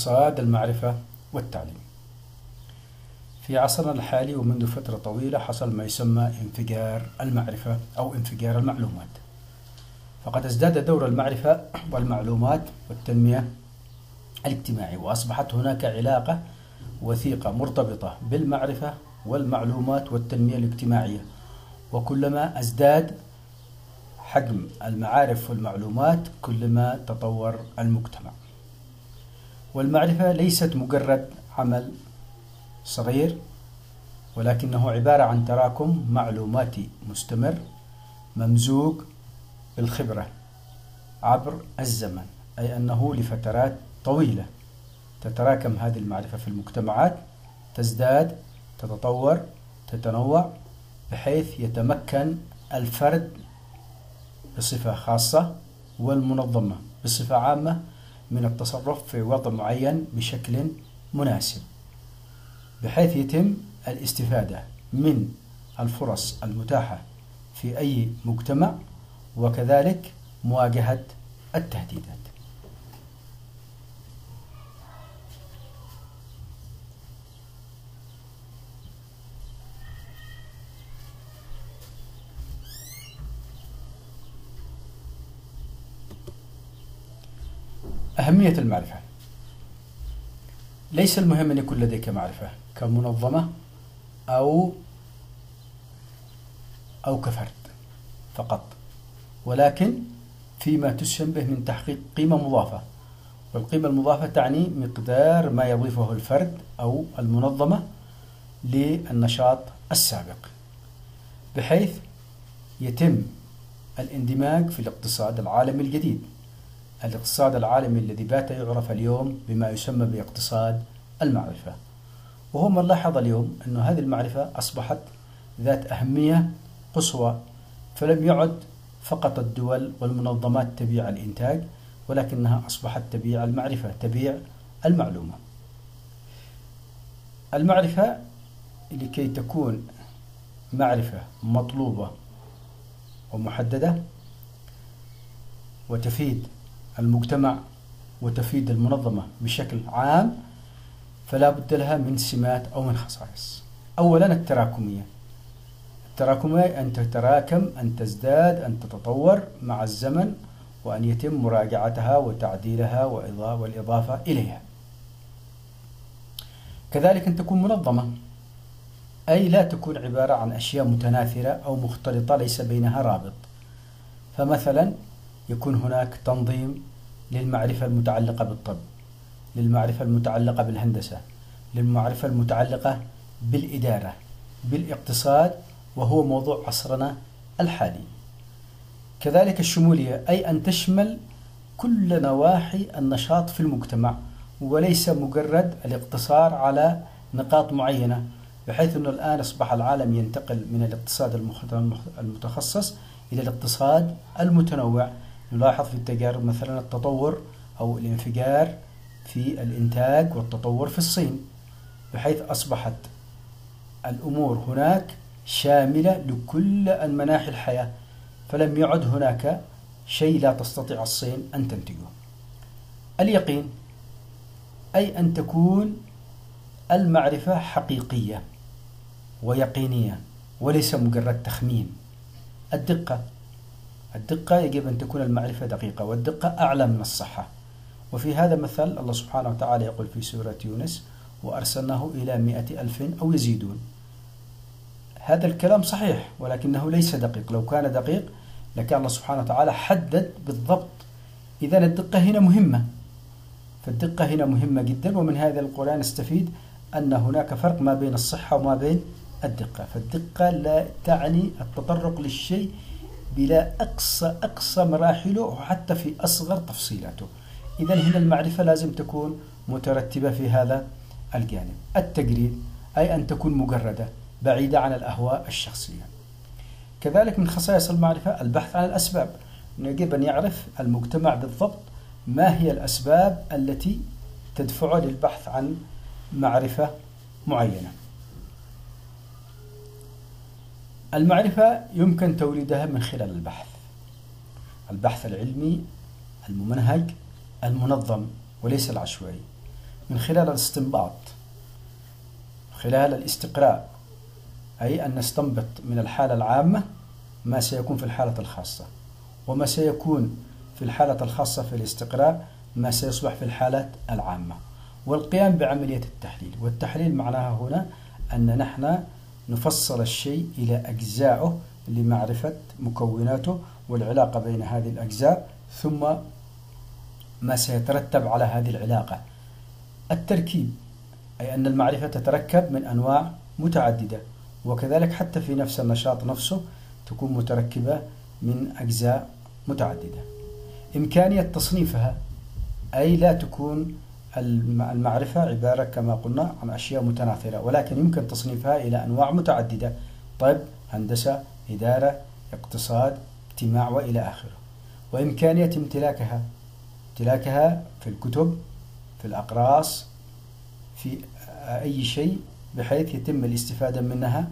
اقتصاد المعرفة والتعليم. في عصرنا الحالي ومنذ فترة طويلة حصل ما يسمى انفجار المعرفة أو انفجار المعلومات. فقد ازداد دور المعرفة والمعلومات والتنمية الاجتماعي وأصبحت هناك علاقة وثيقة مرتبطة بالمعرفة والمعلومات والتنمية الاجتماعية. وكلما ازداد حجم المعارف والمعلومات كلما تطور المجتمع. والمعرفة ليست مجرد عمل صغير ولكنه عبارة عن تراكم معلوماتي مستمر ممزوج بالخبرة عبر الزمن أي أنه لفترات طويلة تتراكم هذه المعرفة في المجتمعات تزداد تتطور تتنوع بحيث يتمكن الفرد بصفة خاصة والمنظمة بصفة عامة من التصرف في وضع معين بشكل مناسب بحيث يتم الاستفادة من الفرص المتاحة في أي مجتمع وكذلك مواجهة التهديدات. أهمية المعرفة. ليس المهم أن يكون لديك معرفة كمنظمة أو أو كفرد فقط ولكن فيما تسهم به من تحقيق قيمة مضافة. والقيمة المضافة تعني مقدار ما يضيفه الفرد أو المنظمة للنشاط السابق بحيث يتم الاندماج في الاقتصاد العالمي الجديد. الاقتصاد العالمي الذي بات يعرف اليوم بما يسمى باقتصاد المعرفة. وهو ما لاحظ اليوم أن هذه المعرفة أصبحت ذات أهمية قصوى فلم يعد فقط الدول والمنظمات تبيع الإنتاج ولكنها أصبحت تبيع المعرفة تبيع المعلومة. المعرفة لكي تكون معرفة مطلوبة ومحددة وتفيد المجتمع وتفيد المنظمة بشكل عام فلا بد لها من سمات أو من خصائص. أولا التراكمية. التراكمية أن تتراكم أن تزداد أن تتطور مع الزمن وأن يتم مراجعتها وتعديلها والإضافة إليها. كذلك أن تكون منظمة. أي لا تكون عبارة عن أشياء متناثرة أو مختلطة ليس بينها رابط. فمثلا يكون هناك تنظيم للمعرفة المتعلقة بالطب للمعرفة المتعلقة بالهندسة للمعرفة المتعلقة بالإدارة بالاقتصاد وهو موضوع عصرنا الحالي. كذلك الشمولية أي أن تشمل كل نواحي النشاط في المجتمع وليس مجرد الاقتصار على نقاط معينة بحيث أنه الآن أصبح العالم ينتقل من الاقتصاد المتخصص إلى الاقتصاد المتنوع. نلاحظ في التجارب مثلا التطور أو الانفجار في الإنتاج والتطور في الصين بحيث أصبحت الأمور هناك شاملة لكل المناحي الحياة فلم يعد هناك شيء لا تستطيع الصين أن تنتجه. اليقين أي أن تكون المعرفة حقيقية ويقينية وليس مجرد تخمين. الدقة الدقة يجب أن تكون المعرفة دقيقة والدقة أعلى من الصحة. وفي هذا مثل الله سبحانه وتعالى يقول في سورة يونس وأرسلناه إلى مئة ألف أو يزيدون. هذا الكلام صحيح ولكنه ليس دقيق. لو كان دقيق لكان الله سبحانه وتعالى حدد بالضبط. إذا الدقة هنا مهمة. فالدقة هنا مهمة جدا ومن هذا القرآن نستفيد أن هناك فرق ما بين الصحة وما بين الدقة. فالدقة لا تعني التطرق للشيء بلا أقصى أقصى مراحله وحتى في أصغر تفصيلاته. إذا هنا المعرفة لازم تكون مترتبة في هذا الجانب. التجريد أي أن تكون مجردة بعيدة عن الأهواء الشخصية. كذلك من خصائص المعرفة البحث عن الأسباب. يجب أن يعرف المجتمع بالضبط ما هي الأسباب التي تدفعه للبحث عن معرفة معينة. المعرفة يمكن توليدها من خلال البحث. البحث العلمي الممنهج المنظم وليس العشوائي. من خلال الاستنباط. خلال الاستقراء. أي أن نستنبط من الحالة العامة ما سيكون في الحالة الخاصة. وما سيكون في الحالة الخاصة في الاستقراء ما سيصبح في الحالات العامة. والقيام بعملية التحليل. والتحليل معناها هنا أن نحن نفصل الشيء إلى أجزائه لمعرفة مكوناته والعلاقة بين هذه الأجزاء ثم ما سيترتب على هذه العلاقة. التركيب أي أن المعرفة تتركب من أنواع متعددة وكذلك حتى في نفس النشاط نفسه تكون متركبة من أجزاء متعددة. إمكانية تصنيفها أي لا تكون المعرفة عبارة كما قلنا عن أشياء متناثرة ولكن يمكن تصنيفها إلى أنواع متعددة. طب هندسة إدارة اقتصاد اجتماع وإلى آخره. وإمكانية امتلاكها. امتلاكها في الكتب في الأقراص في أي شيء بحيث يتم الاستفادة منها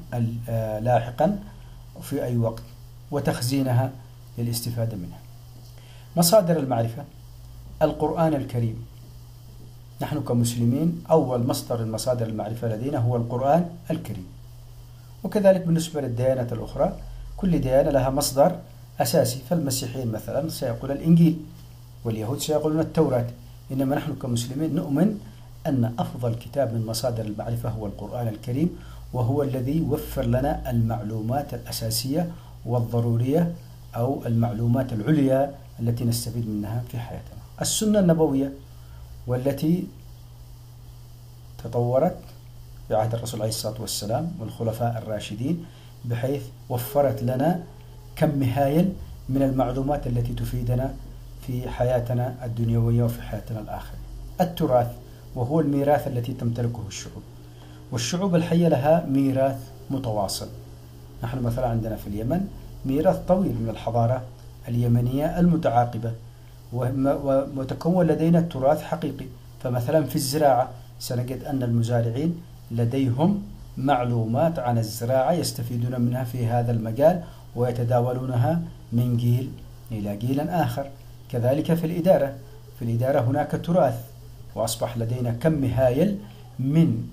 لاحقا في أي وقت وتخزينها للاستفادة منها. مصادر المعرفة. القرآن الكريم. نحن كمسلمين أول مصدر المصادر المعرفة لدينا هو القرآن الكريم. وكذلك بالنسبة للديانات الأخرى كل ديانة لها مصدر أساسي. فالمسيحيين مثلا سيقول الإنجيل واليهود سيقولون التوراة. إنما نحن كمسلمين نؤمن أن أفضل كتاب من مصادر المعرفة هو القرآن الكريم وهو الذي يوفر لنا المعلومات الأساسية والضرورية أو المعلومات العليا التي نستفيد منها في حياتنا. السنة النبوية والتي تطورت في عهد الرسول عليه الصلاة والسلام والخلفاء الراشدين بحيث وفرت لنا كم هائل من المعلومات التي تفيدنا في حياتنا الدنيوية وفي حياتنا الآخرة. التراث وهو الميراث التي تمتلكه الشعوب. والشعوب الحية لها ميراث متواصل. نحن مثلا عندنا في اليمن ميراث طويل من الحضارة اليمنية المتعاقبة. وتكون لدينا تراث حقيقي. فمثلا في الزراعة سنجد أن المزارعين لديهم معلومات عن الزراعة يستفيدون منها في هذا المجال ويتداولونها من جيل إلى جيل آخر. كذلك في الإدارة. في الإدارة هناك تراث وأصبح لدينا كم هائل من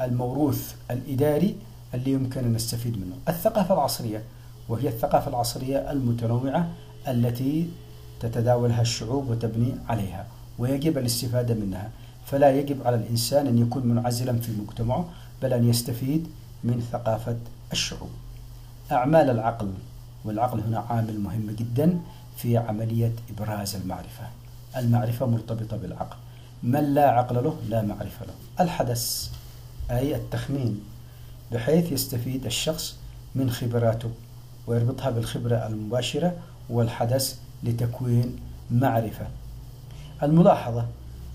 الموروث الإداري اللي يمكن أن نستفيد منه. الثقافة العصرية وهي الثقافة العصرية المتنوعة التي تتداولها الشعوب وتبني عليها ويجب الاستفادة منها. فلا يجب على الإنسان أن يكون منعزلا في مجتمعه بل أن يستفيد من ثقافة الشعوب. أعمال العقل والعقل هنا عامل مهم جدا في عملية إبراز المعرفة. المعرفة مرتبطة بالعقل. من لا عقل له لا معرفة له. الحدث أي التخمين بحيث يستفيد الشخص من خبراته ويربطها بالخبرة المباشرة والحدث لتكوين معرفة. الملاحظة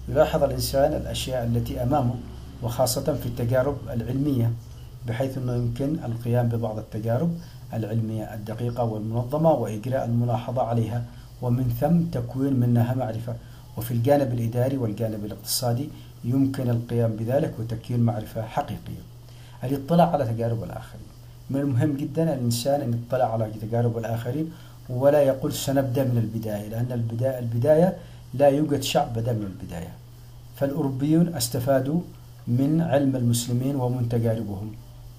يلاحظ الإنسان الأشياء التي أمامه وخاصة في التجارب العلمية بحيث أنه يمكن القيام ببعض التجارب العلمية الدقيقة والمنظمة وإجراء الملاحظة عليها ومن ثم تكوين منها معرفة. وفي الجانب الإداري والجانب الاقتصادي يمكن القيام بذلك وتكوين معرفة حقيقية. الاطلاع على تجارب الآخرين. من المهم جدا الإنسان أن يطلع على تجارب الآخرين ولا يقول سنبدأ من البداية لأن البداية, البداية لا يوجد شعب بدأ من البداية فالأوروبيون استفادوا من علم المسلمين ومن تجاربهم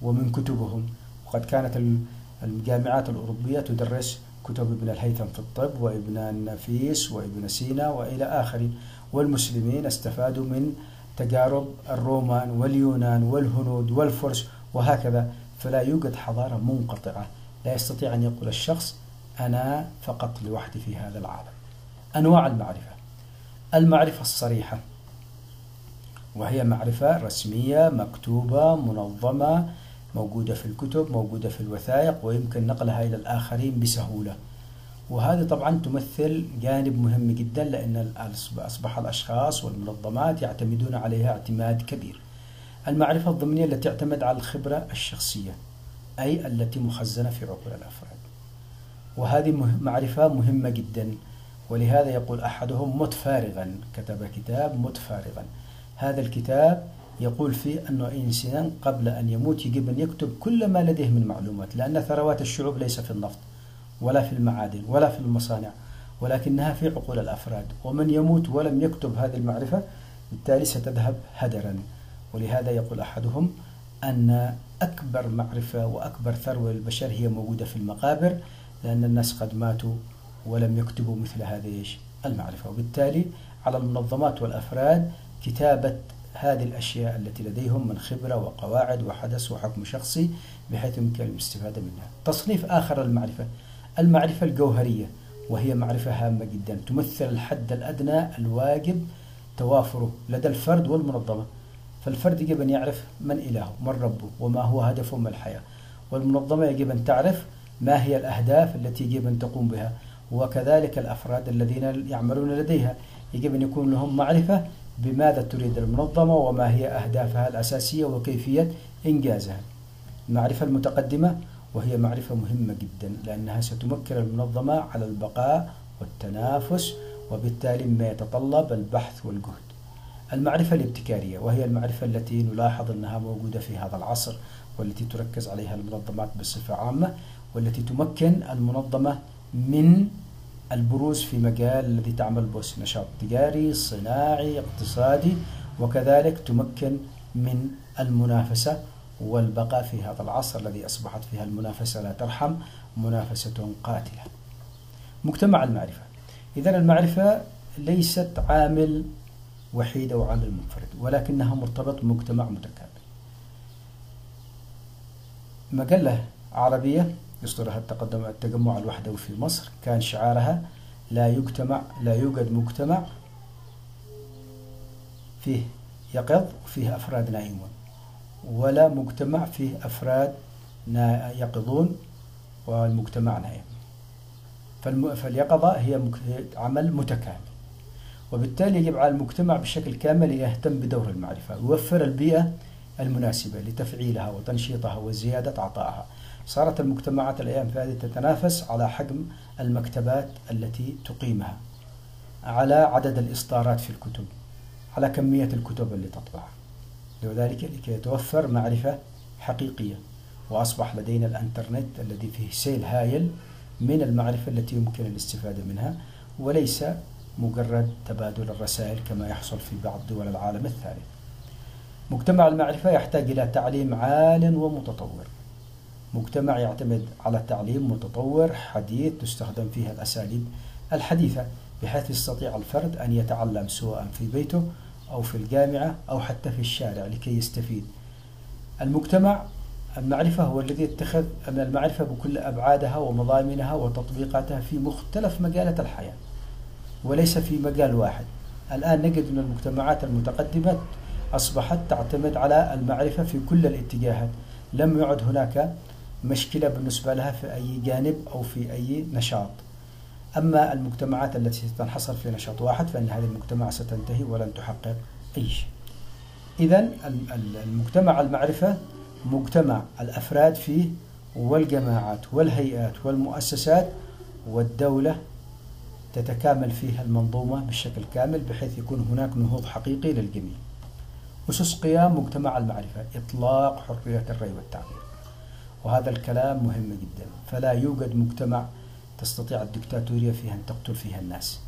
ومن كتبهم. وقد كانت الجامعات الأوروبية تدرس كتب ابن الهيثم في الطب وابن النفيس وابن سينا وإلى آخره والمسلمين استفادوا من تجارب الرومان واليونان والهنود والفرس وهكذا. فلا يوجد حضارة منقطعة. لا يستطيع أن يقول الشخص أنا فقط لوحدي في هذا العالم. أنواع المعرفة. المعرفة الصريحة. وهي معرفة رسمية مكتوبة منظمة موجودة في الكتب موجودة في الوثائق ويمكن نقلها إلى الآخرين بسهولة. وهذه طبعا تمثل جانب مهم جدا لأن أصبح الأشخاص والمنظمات يعتمدون عليها اعتماد كبير. المعرفة الضمنية التي تعتمد على الخبرة الشخصية أي التي مخزنة في عقول الأفراد. وهذه معرفة مهمة جدا. ولهذا يقول أحدهم مت فارغا كتب كتاب مت فارغا هذا الكتاب يقول فيه أن الإنسان قبل أن يموت يجب أن يكتب كل ما لديه من معلومات لأن ثروات الشعوب ليس في النفط ولا في المعادن ولا في المصانع ولكنها في عقول الأفراد. ومن يموت ولم يكتب هذه المعرفة بالتالي ستذهب هدرا. ولهذا يقول أحدهم أن أكبر معرفة وأكبر ثروة للبشر هي موجودة في المقابر لأن الناس قد ماتوا ولم يكتبوا مثل هذه المعرفة. وبالتالي على المنظمات والأفراد كتابة هذه الأشياء التي لديهم من خبرة وقواعد وحدث وحكم شخصي بحيث يمكن الاستفادة منها. تصنيف آخر المعرفة. المعرفة الجوهرية وهي معرفة هامة جدا. تمثل الحد الأدنى الواجب توافره لدى الفرد والمنظمة. فالفرد يجب أن يعرف من إلهه من ربه وما هو هدفه من الحياة. والمنظمة يجب أن تعرف ما هي الأهداف التي يجب أن تقوم بها؟ وكذلك الأفراد الذين يعملون لديها. يجب أن يكون لهم معرفة بماذا تريد المنظمة وما هي أهدافها الأساسية وكيفية إنجازها. المعرفة المتقدمة وهي معرفة مهمة جدا لأنها ستمكن المنظمة على البقاء والتنافس وبالتالي ما يتطلب البحث والجهد. المعرفة الابتكارية وهي المعرفة التي نلاحظ أنها موجودة في هذا العصر والتي تركز عليها المنظمات بصفة عامة. والتي تمكن المنظمة من البروز في مجال الذي تعمل به نشاط تجاري صناعي اقتصادي وكذلك تمكن من المنافسة والبقاء في هذا العصر الذي أصبحت فيها المنافسة لا ترحم منافسة قاتلة. مجتمع المعرفة. إذا المعرفة ليست عامل وحيد أو عامل منفرد ولكنها مرتبط بمجتمع متكامل. مجلة عربية يصدرها التقدم التجمع الوحدوي في مصر. كان شعارها لا يجتمع لا يوجد مجتمع فيه يقظ وفيه أفراد نائمون ولا مجتمع فيه أفراد يقظون والمجتمع نائم. فاليقظة هي عمل متكامل وبالتالي يجب على المجتمع بشكل كامل يهتم بدور المعرفة ويوفر البيئة المناسبة لتفعيلها وتنشيطها وزيادة عطائها. صارت المجتمعات الأيام هذه تتنافس على حجم المكتبات التي تقيمها على عدد الإصدارات في الكتب على كمية الكتب اللي تطبعها. لذلك لكي يتوفر معرفة حقيقية وأصبح لدينا الأنترنت الذي فيه سيل هائل من المعرفة التي يمكن الاستفادة منها وليس مجرد تبادل الرسائل كما يحصل في بعض دول العالم الثالث مجتمع المعرفة يحتاج إلى تعليم عال ومتطور. مجتمع يعتمد على تعليم متطور حديث تستخدم فيها الأساليب الحديثة بحيث يستطيع الفرد أن يتعلم سواء في بيته أو في الجامعة أو حتى في الشارع لكي يستفيد. المجتمع المعرفة هو الذي يتخذ المعرفة بكل أبعادها ومضامنها وتطبيقاتها في مختلف مجالات الحياة وليس في مجال واحد. الآن نجد أن المجتمعات المتقدمة أصبحت تعتمد على المعرفة في كل الاتجاهات. لم يعد هناك مشكلة بالنسبة لها في أي جانب أو في أي نشاط. أما المجتمعات التي تنحصر في نشاط واحد فإن هذه المجتمع ستنتهي ولن تحقق أي شيء. إذا المجتمع المعرفة مجتمع الأفراد فيه والجماعات والهيئات والمؤسسات والدولة تتكامل فيها المنظومة بشكل كامل بحيث يكون هناك نهوض حقيقي للجميع. أسس قيام مجتمع المعرفة إطلاق حرية الرأي والتعبير. وهذا الكلام مهم جدا. فلا يوجد مجتمع تستطيع الدكتاتورية فيها أن تقتل فيها الناس.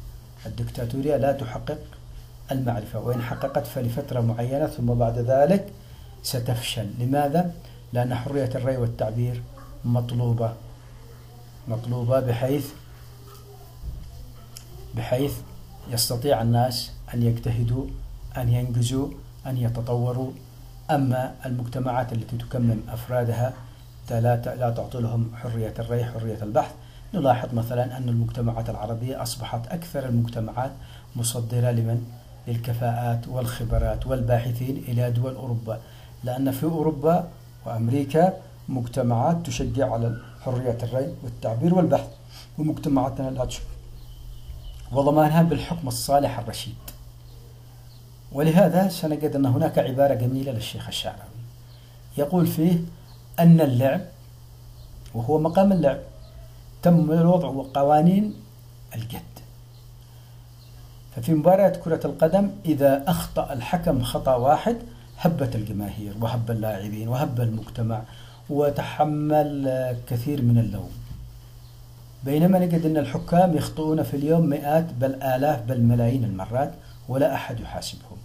الدكتاتورية لا تحقق المعرفة وإن حققت فلفترة معينة ثم بعد ذلك ستفشل. لماذا؟ لأن حرية الرأي والتعبير مطلوبة مطلوبة بحيث بحيث يستطيع الناس أن يجتهدوا أن ينجزوا أن يتطوروا. أما المجتمعات التي تكمم أفرادها لا لا تعطي لهم حرية الرأي حرية البحث. نلاحظ مثلا أن المجتمعات العربية أصبحت أكثر المجتمعات مصدرة لمن؟ للكفاءات والخبرات والباحثين إلى دول أوروبا. لأن في أوروبا وأمريكا مجتمعات تشجع على حرية الرأي والتعبير والبحث ومجتمعاتنا لا تشجع وضمانها بالحكم الصالح الرشيد. ولهذا سنجد أن هناك عبارة جميلة للشيخ الشعراوي. يقول فيه أن اللعب وهو مقام اللعب تم الوضع قوانين الجد. ففي مباراة كرة القدم إذا أخطأ الحكم خطأ واحد هبت الجماهير وهب اللاعبين وهب المجتمع وتحمل كثير من اللوم. بينما نجد أن الحكام يخطئون في اليوم مئات بل آلاف بل ملايين المرات ولا أحد يحاسبهم.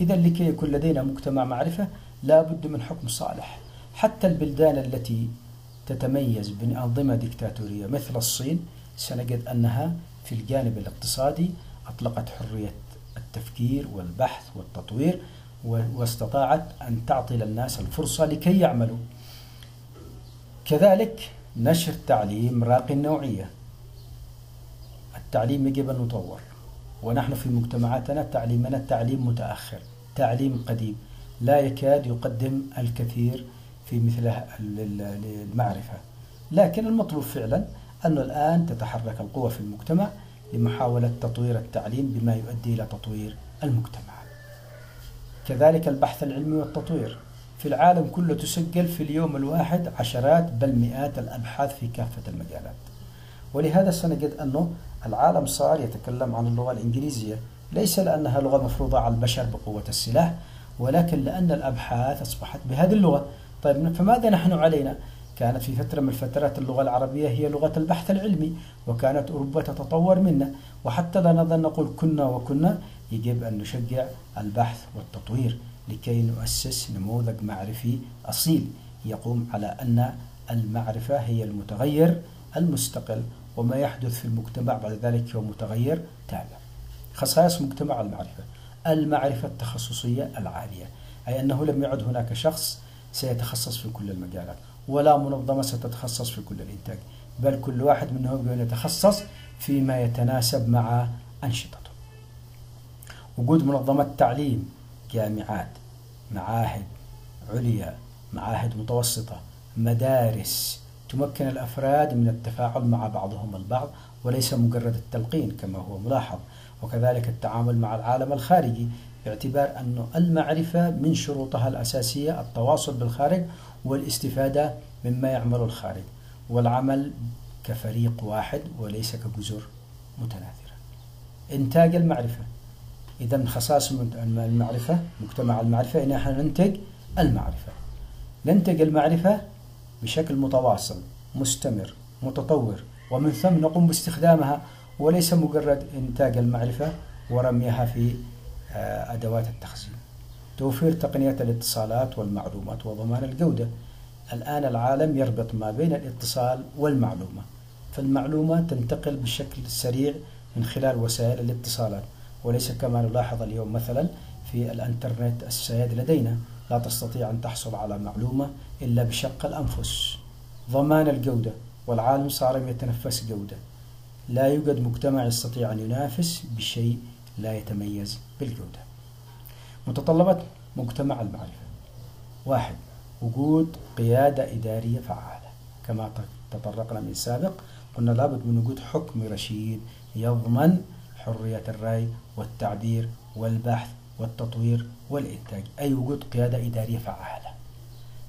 إذا لكي يكون لدينا مجتمع معرفة لا بد من حكم صالح. حتى البلدان التي تتميز بأنظمة ديكتاتورية مثل الصين سنجد أنها في الجانب الاقتصادي أطلقت حرية التفكير والبحث والتطوير واستطاعت أن تعطي للناس الفرصة لكي يعملوا. كذلك نشر تعليم راقي النوعية. التعليم يجب أن نطور ونحن في مجتمعاتنا تعليمنا تعليم متأخر تعليم قديم لا يكاد يقدم الكثير في مثل المعرفة. لكن المطلوب فعلا أنه الآن تتحرك القوى في المجتمع لمحاولة تطوير التعليم بما يؤدي إلى تطوير المجتمع. كذلك البحث العلمي والتطوير. في العالم كله تسجل في اليوم الواحد عشرات بل مئات الأبحاث في كافة المجالات. ولهذا سنجد أنه العالم صار يتكلم عن اللغة الإنجليزية. ليس لأنها لغة مفروضة على البشر بقوة السلاح ولكن لأن الأبحاث أصبحت بهذه اللغة. طيب فماذا نحن علينا؟ كانت في فترة من الفترات اللغة العربية هي لغة البحث العلمي وكانت أوروبا تتطور منا وحتى لا نظل نقول كنا وكنا يجب أن نشجع البحث والتطوير لكي نؤسس نموذج معرفي أصيل يقوم على أن المعرفة هي المتغير المستقل وما يحدث في المجتمع بعد ذلك هو متغير تابع خصائص مجتمع المعرفة المعرفة التخصصية العالية أي أنه لم يعد هناك شخص سيتخصص في كل المجالات ولا منظمة ستتخصص في كل الإنتاج بل كل واحد منهم يتخصص فيما يتناسب مع أنشطته. وجود منظمات تعليم جامعات معاهد عليا معاهد متوسطة مدارس تمكن الأفراد من التفاعل مع بعضهم البعض وليس مجرد التلقين كما هو ملاحظ. وكذلك التعامل مع العالم الخارجي باعتبار أن المعرفة من شروطها الأساسية التواصل بالخارج والاستفادة مما يعمل الخارج والعمل كفريق واحد وليس كجزر متناثرة. إنتاج المعرفة. إذا من خصائص المعرفة مجتمع المعرفة إن إحنا ننتج المعرفة. ننتج المعرفة بشكل متواصل مستمر متطور ومن ثم نقوم باستخدامها وليس مجرد إنتاج المعرفة ورميها في أدوات التخزين. توفير تقنيات الاتصالات والمعلومات وضمان الجودة. الآن العالم يربط ما بين الاتصال والمعلومة. فالمعلومة تنتقل بشكل سريع من خلال وسائل الاتصالات. وليس كما نلاحظ اليوم مثلا في الإنترنت السائد لدينا. لا تستطيع أن تحصل على معلومة إلا بشق الأنفس. ضمان الجودة. والعالم صار يتنفس جودة. لا يوجد مجتمع يستطيع أن ينافس بشيء لا يتميز. بالجودة. متطلبات مجتمع المعرفة. واحد وجود قيادة إدارية فعالة. كما تطرقنا من سابق قلنا لابد من وجود حكم رشيد يضمن حرية الرأي والتعبير والبحث والتطوير والإنتاج. أي وجود قيادة إدارية فعالة.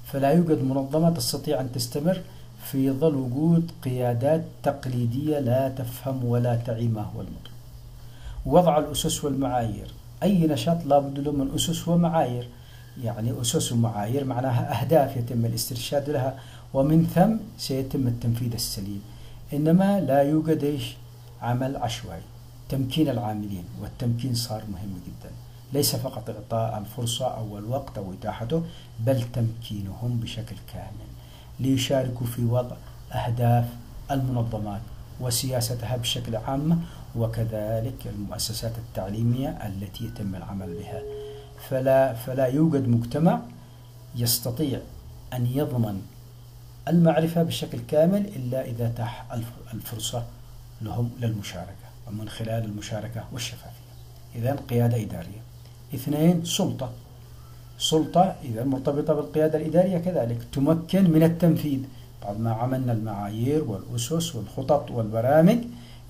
فلا يوجد منظمة تستطيع أن تستمر في ظل وجود قيادات تقليدية لا تفهم ولا تعي ما هو المطلوب وضع الأسس والمعايير. أي نشاط لابد له من أسس ومعايير. يعني أسس ومعايير معناها أهداف يتم الاسترشاد لها ومن ثم سيتم التنفيذ السليم. إنما لا يوجد إيش؟ عمل عشوائي. تمكين العاملين والتمكين صار مهم جدا. ليس فقط إعطاء الفرصة أو الوقت أو إتاحته بل تمكينهم بشكل كامل. ليشاركوا في وضع أهداف المنظمات وسياستها بشكل عام وكذلك المؤسسات التعليمية التي يتم العمل بها. فلا, فلا يوجد مجتمع يستطيع أن يضمن المعرفة بشكل كامل إلا إذا تاح الفرصة لهم للمشاركة ومن خلال المشاركة والشفافية. إذا قيادة إدارية. اثنين سلطة. سلطة إذا مرتبطة بالقيادة الإدارية كذلك. تمكن من التنفيذ. بعد ما عملنا المعايير والأسس والخطط والبرامج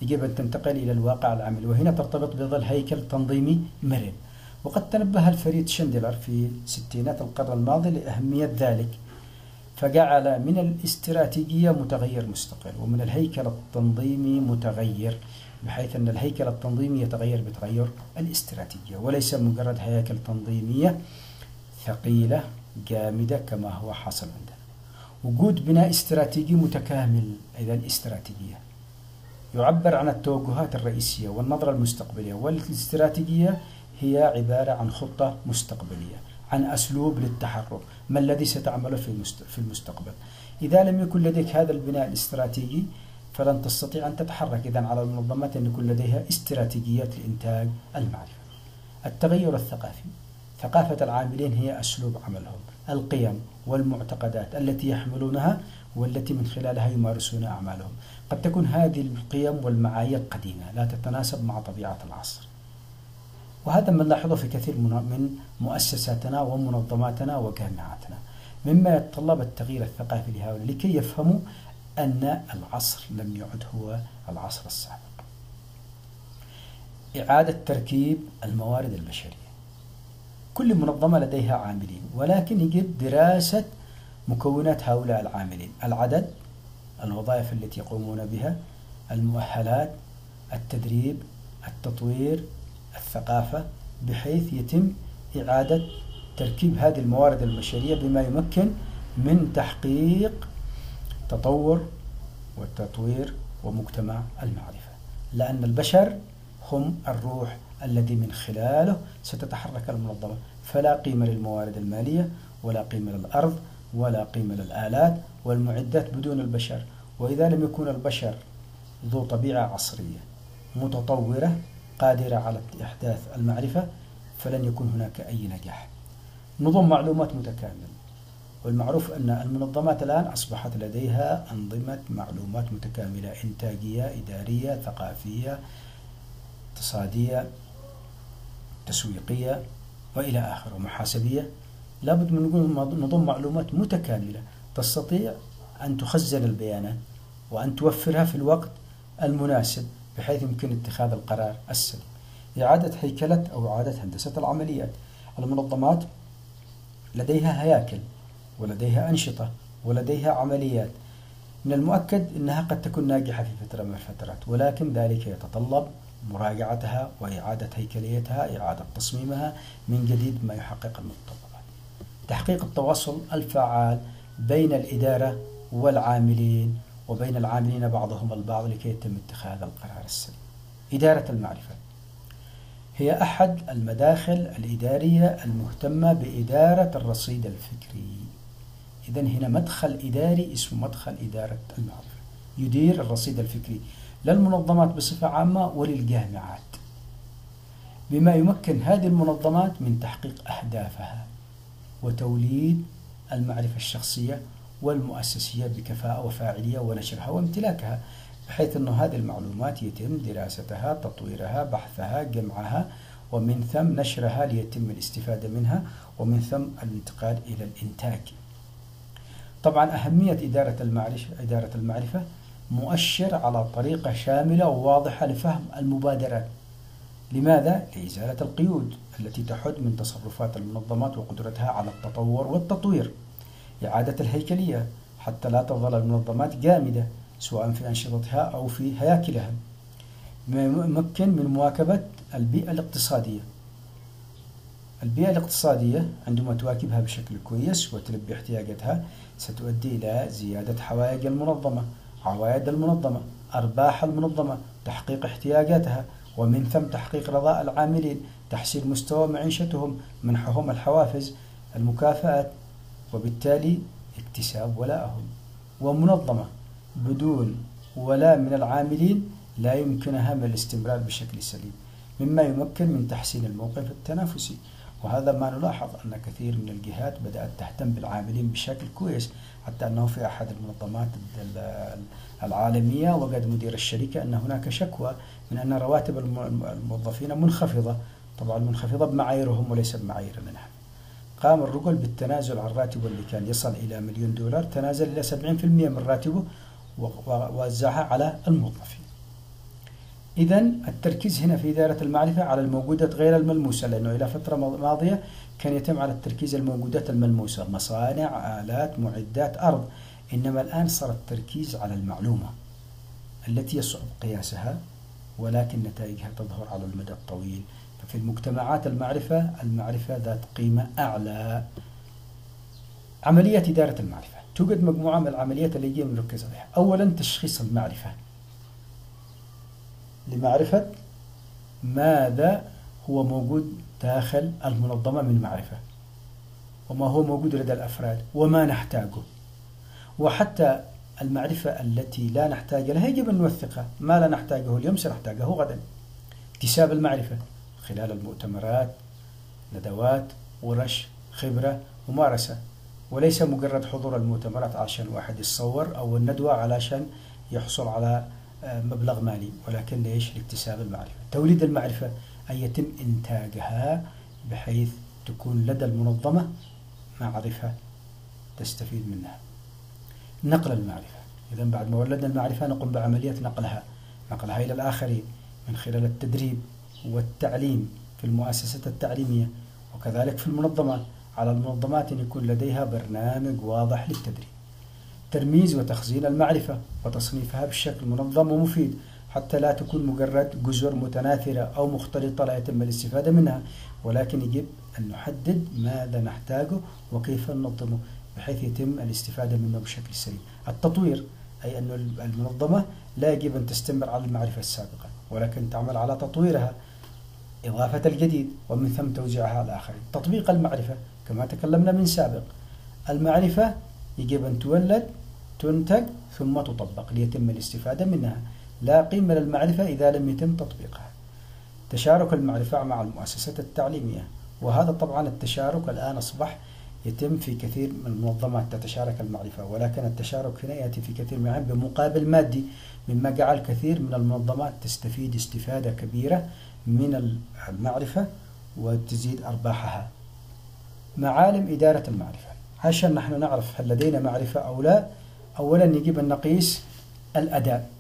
يجب أن تنتقل إلى الواقع العملي. وهنا ترتبط بظل هيكل تنظيمي مرن. وقد تنبه الفريد شندلر في ستينات القرن الماضي لأهمية ذلك فجعل من الاستراتيجية متغير مستقل ومن الهيكل التنظيمي متغير بحيث أن الهيكل التنظيمي يتغير بتغير الاستراتيجية وليس مجرد هياكل تنظيمية ثقيلة جامدة كما هو حاصل عندنا. وجود بناء استراتيجي متكامل إذا استراتيجية. يعبر عن التوجهات الرئيسية والنظرة المستقبلية والاستراتيجية هي عبارة عن خطة مستقبلية عن أسلوب للتحرك ما الذي ستعمله في المستقبل. إذا لم يكن لديك هذا البناء الاستراتيجي فلن تستطيع أن تتحرك. إذا على المنظمات أن يكون لديها استراتيجيات لإنتاج المعرفة. التغير الثقافي. ثقافة العاملين هي أسلوب عملهم. القيم والمعتقدات التي يحملونها والتي من خلالها يمارسون أعمالهم. قد تكون هذه القيم والمعايير قديمة لا تتناسب مع طبيعة العصر. وهذا ما نلاحظه في كثير من مؤسساتنا ومنظماتنا وجامعاتنا مما يتطلب التغيير الثقافي لهؤلاء لكي يفهموا أن العصر لم يعد هو العصر السابق. إعادة تركيب الموارد البشرية. كل منظمة لديها عاملين ولكن يجب دراسة مكونات هؤلاء العاملين. العدد الوظائف التي يقومون بها المؤهلات التدريب التطوير الثقافة بحيث يتم إعادة تركيب هذه الموارد البشرية بما يمكن من تحقيق تطور والتطوير ومجتمع المعرفة. لأن البشر هم الروح الذي من خلاله ستتحرك المنظمة. فلا قيمة للموارد المالية ولا قيمة للأرض ولا قيمة للآلات والمعدات بدون البشر وإذا لم يكن البشر ذو طبيعة عصرية متطورة قادرة على إحداث المعرفة فلن يكون هناك أي نجاح. نظم معلومات متكامل والمعروف أن المنظمات الآن أصبحت لديها أنظمة معلومات متكاملة إنتاجية إدارية ثقافية اقتصادية تسويقية وإلى آخره محاسبية. لابد من نظم معلومات متكاملة تستطيع أن تخزن البيانات وأن توفرها في الوقت المناسب بحيث يمكن اتخاذ القرار السليم. إعادة هيكلة أو إعادة هندسة العمليات. المنظمات لديها هياكل ولديها أنشطة ولديها عمليات. من المؤكد أنها قد تكون ناجحة في فترة من الفترات ولكن ذلك يتطلب مراجعتها وإعادة هيكليتها إعادة تصميمها من جديد ما يحقق المتطلبات تحقيق التواصل الفعال بين الإدارة والعاملين وبين العاملين بعضهم البعض لكي يتم اتخاذ القرار السليم. إدارة المعرفة هي أحد المداخل الإدارية المهتمة بإدارة الرصيد الفكري. إذا هنا مدخل إداري اسمه مدخل إدارة المعرفة. يدير الرصيد الفكري للمنظمات بصفة عامة وللجامعات. بما يمكن هذه المنظمات من تحقيق أهدافها. وتوليد المعرفة الشخصية والمؤسسية بكفاءة وفاعلية ونشرها وامتلاكها بحيث أن هذه المعلومات يتم دراستها تطويرها بحثها جمعها ومن ثم نشرها ليتم الاستفادة منها ومن ثم الانتقال إلى الإنتاج. طبعا أهمية إدارة المعرفة, إدارة المعرفة مؤشر على طريقة شاملة وواضحة لفهم المبادرات. لماذا؟ لإزالة القيود التي تحد من تصرفات المنظمات وقدرتها على التطور والتطوير. إعادة الهيكلية حتى لا تظل المنظمات جامدة سواء في أنشطتها أو في هياكلها. ما يمكن من مواكبة البيئة الاقتصادية. البيئة الاقتصادية عندما تواكبها بشكل كويس وتلبي احتياجاتها ستؤدي إلى زيادة حوائج المنظمة عوائد المنظمة أرباح المنظمة تحقيق احتياجاتها ومن ثم تحقيق رضاء العاملين تحسين مستوى معيشتهم منحهم الحوافز المكافآت وبالتالي اكتساب ولائهم ومنظمة بدون ولاء من العاملين لا يمكنها من الاستمرار بشكل سليم مما يمكن من تحسين الموقف التنافسي. وهذا ما نلاحظ أن كثير من الجهات بدأت تهتم بالعاملين بشكل كويس حتى أنه في أحد المنظمات العالمية وقد مدير الشركة أن هناك شكوى من أن رواتب الموظفين منخفضة. طبعا منخفضة بمعاييرهم وليس بمعاييرنا نحن قام الرجل بالتنازل عن راتبه اللي كان يصل إلى مليون دولار تنازل إلى 70% من راتبه ووزعها على الموظفين. إذا التركيز هنا في إدارة المعرفة على الموجودات غير الملموسة لأنه إلى فترة ماضية كان يتم على التركيز الموجودات الملموسة. مصانع آلات معدات أرض. إنما الآن صار التركيز على المعلومة التي يصعب قياسها ولكن نتائجها تظهر على المدى الطويل. ففي المجتمعات المعرفة المعرفة ذات قيمة أعلى. عملية إدارة المعرفة. توجد مجموعة من العمليات اللي يجب نركز عليها. أولا تشخيص المعرفة. لمعرفة ماذا هو موجود داخل المنظمة من معرفة؟ وما هو موجود لدى الأفراد؟ وما نحتاجه؟ وحتى المعرفة التي لا نحتاج لها يجب أن نوثقها. ما لا نحتاجه اليوم سنحتاجه غدا. اكتساب المعرفة خلال المؤتمرات ندوات ورش خبرة ممارسة. وليس مجرد حضور المؤتمرات عشان واحد يتصور أو الندوة علشان يحصل على آه، مبلغ مالي ولكن ليش لاكتساب المعرفة. توليد المعرفة أن يتم إنتاجها بحيث تكون لدى المنظمة معرفة تستفيد منها. نقل المعرفة. إذا بعد ما ولدنا المعرفة نقوم بعملية نقلها. نقلها إلى الآخرين من خلال التدريب والتعليم في المؤسسات التعليمية وكذلك في المنظمات على المنظمات أن يكون لديها برنامج واضح للتدريب. ترميز وتخزين المعرفة وتصنيفها بشكل منظم ومفيد حتى لا تكون مجرد جزر متناثرة أو مختلطة لا يتم الاستفادة منها ولكن يجب أن نحدد ماذا نحتاجه وكيف ننظمه. بحيث يتم الاستفادة منه بشكل سليم. التطوير أي أن المنظمة لا يجب أن تستمر على المعرفة السابقة ولكن تعمل على تطويرها إضافة الجديد ومن ثم توزيعها على الآخرين تطبيق المعرفة كما تكلمنا من سابق المعرفة يجب أن تولد تنتج ثم تطبق ليتم الاستفادة منها. لا قيمة للمعرفة إذا لم يتم تطبيقها. تشارك المعرفة مع المؤسسات التعليمية وهذا طبعا التشارك الآن أصبح يتم في كثير من المنظمات تتشارك المعرفة ولكن التشارك هنا يأتي في كثير من بمقابل مادي مما جعل كثير من المنظمات تستفيد استفادة كبيرة من المعرفة وتزيد أرباحها. معالم إدارة المعرفة. عشان نحن نعرف هل لدينا معرفة أو لا أولا نجيب أن نقيس الأداء.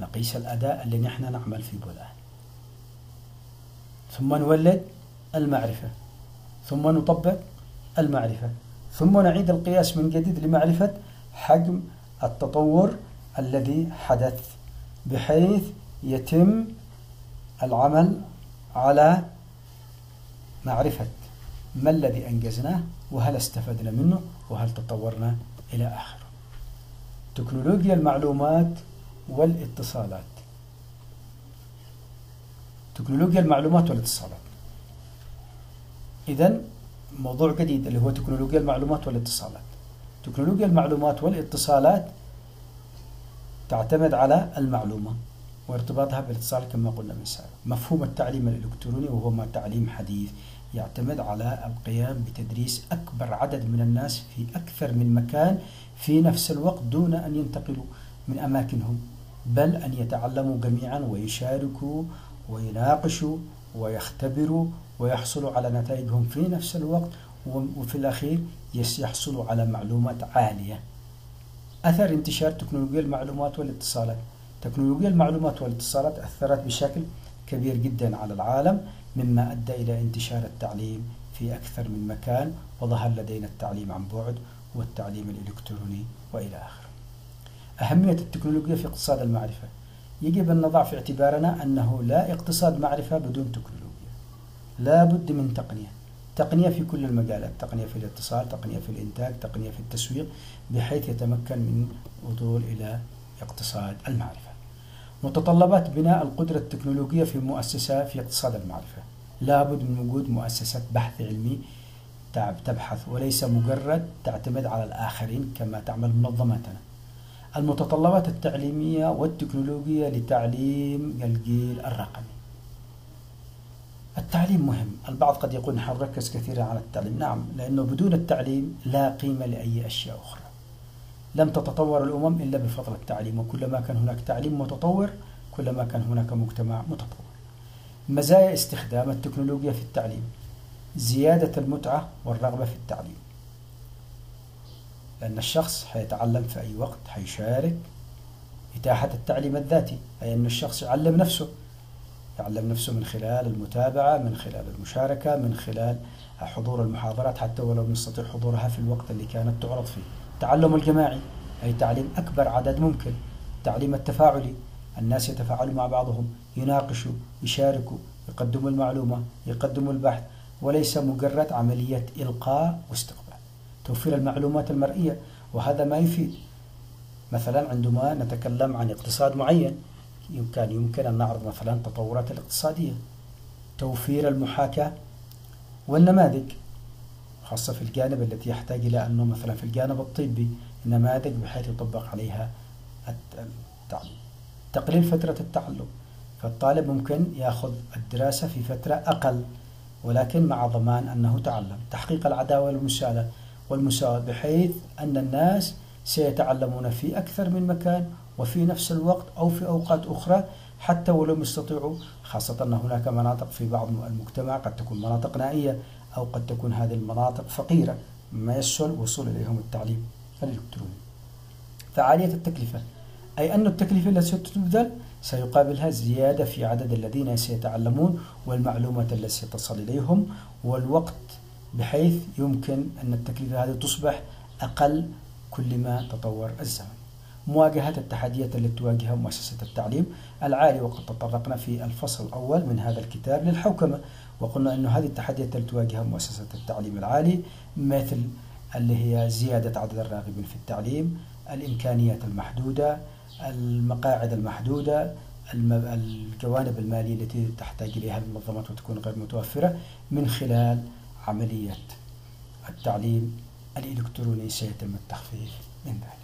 نقيس الأداء اللي نحن نعمل فيه الآن ثم نولد المعرفة. ثم نطبق المعرفة. ثم نعيد القياس من جديد لمعرفة حجم التطور الذي حدث بحيث يتم العمل على معرفة ما الذي أنجزناه وهل استفدنا منه وهل تطورنا إلى آخره. تكنولوجيا المعلومات والاتصالات. تكنولوجيا المعلومات والاتصالات. إذا موضوع جديد اللي هو تكنولوجيا المعلومات والاتصالات. تكنولوجيا المعلومات والاتصالات تعتمد على المعلومة وارتباطها بالاتصال كما قلنا من سابق. مفهوم التعليم الإلكتروني وهو ما تعليم حديث يعتمد على القيام بتدريس أكبر عدد من الناس في أكثر من مكان في نفس الوقت دون أن ينتقلوا من أماكنهم بل أن يتعلموا جميعا ويشاركوا ويناقشوا ويختبروا ويحصلوا على نتائجهم في نفس الوقت وفي الأخير يحصلوا على معلومات عالية. أثر انتشار تكنولوجيا المعلومات والاتصالات. تكنولوجيا المعلومات والاتصالات أثرت بشكل كبير جدا على العالم مما أدى إلى انتشار التعليم في أكثر من مكان وظهر لدينا التعليم عن بعد والتعليم الإلكتروني وإلى آخره أهمية التكنولوجيا في اقتصاد المعرفة. يجب أن نضع في اعتبارنا أنه لا اقتصاد معرفة بدون تكنولوجيا. لا بد من تقنية. تقنية في كل المجالات. تقنية في الاتصال تقنية في الإنتاج تقنية في التسويق بحيث يتمكن من وصول إلى اقتصاد المعرفة. متطلبات بناء القدرة التكنولوجية في مؤسسة في اقتصاد المعرفة. لابد من وجود مؤسسة بحث علمي تبحث وليس مجرد تعتمد على الآخرين كما تعمل منظماتنا. المتطلبات التعليمية والتكنولوجية لتعليم الجيل الرقمي. التعليم مهم. البعض قد يقول نحن نركز كثيرا على التعليم. نعم لأنه بدون التعليم لا قيمة لأي أشياء أخرى. لم تتطور الأمم إلا بفضل التعليم وكلما كان هناك تعليم متطور كلما كان هناك مجتمع متطور. مزايا استخدام التكنولوجيا في التعليم زيادة المتعة والرغبة في التعليم. لأن الشخص حيتعلم في أي وقت حيشارك إتاحة التعليم الذاتي أي أن الشخص يعلم نفسه. يعلم نفسه من خلال المتابعة من خلال المشاركة من خلال حضور المحاضرات حتى ولو نستطيع حضورها في الوقت اللي كانت تعرض فيه. التعلم الجماعي أي تعليم أكبر عدد ممكن. التعليم التفاعلي الناس يتفاعلوا مع بعضهم يناقشوا يشاركوا يقدموا المعلومة يقدموا البحث وليس مجرد عملية إلقاء واستقبال. توفير المعلومات المرئية وهذا ما يفيد. مثلا عندما نتكلم عن اقتصاد معين كان يمكن أن نعرض مثلا التطورات الاقتصادية توفير المحاكاة والنماذج خاصة في الجانب التي يحتاج إلى أنه مثلا في الجانب الطبي نماذج بحيث يطبق عليها التعليم تقليل فترة التعلم. فالطالب ممكن يأخذ الدراسة في فترة أقل ولكن مع ضمان أنه تعلم. تحقيق العداوة والمساواة بحيث أن الناس سيتعلمون في أكثر من مكان وفي نفس الوقت أو في أوقات أخرى حتى ولو يستطيعوا خاصة أن هناك مناطق في بعض المجتمع قد تكون مناطق نائية أو قد تكون هذه المناطق فقيرة ما يسهل الوصول إليهم التعليم. الإلكتروني فعالية التكلفة. أي أن التكلفة التي ستبذل سيقابلها زيادة في عدد الذين سيتعلمون والمعلومات التي ستصل إليهم والوقت بحيث يمكن أن التكلفة هذه تصبح أقل كلما تطور الزمن. مواجهة التحديات التي تواجهها مؤسسة التعليم العالي وقد تطرقنا في الفصل الأول من هذا الكتاب للحوكمة. وقلنا أن هذه التحديات التي تواجهها مؤسسة التعليم العالي مثل اللي هي زيادة عدد الراغبين في التعليم الإمكانيات المحدودة المقاعد المحدودة الجوانب المالية التي تحتاج إليها المنظمات وتكون غير متوفرة من خلال عملية التعليم الإلكتروني سيتم التخفيف من ذلك.